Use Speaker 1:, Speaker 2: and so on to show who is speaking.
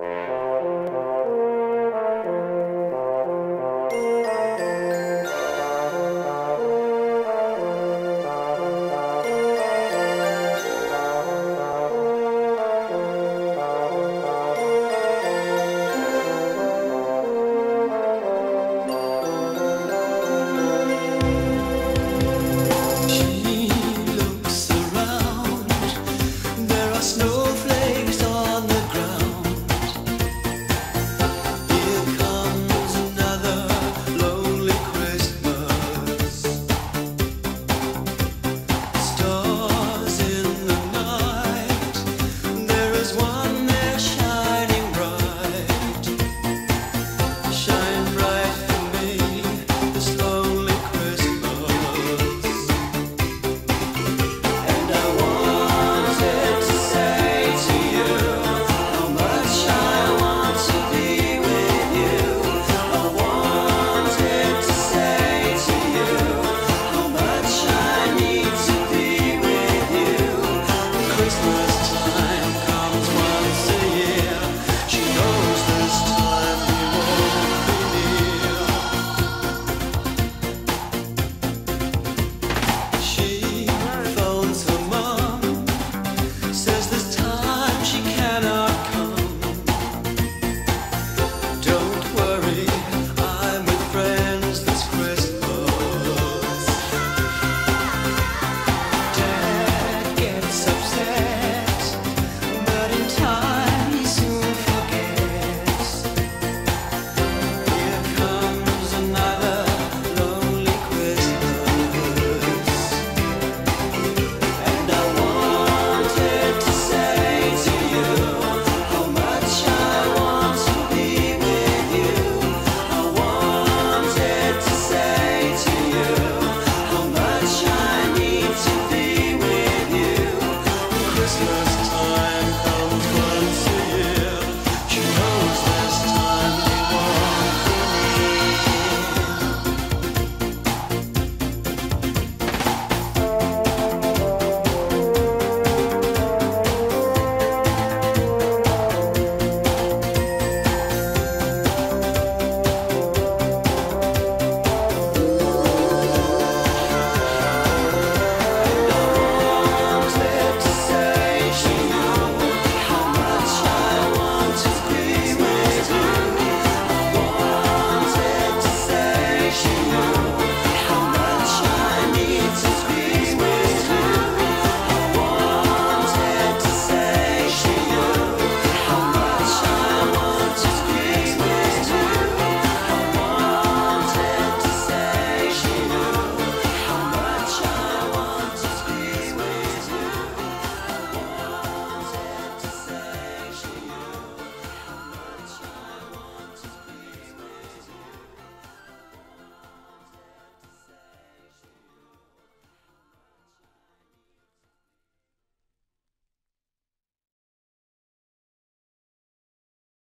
Speaker 1: Bye.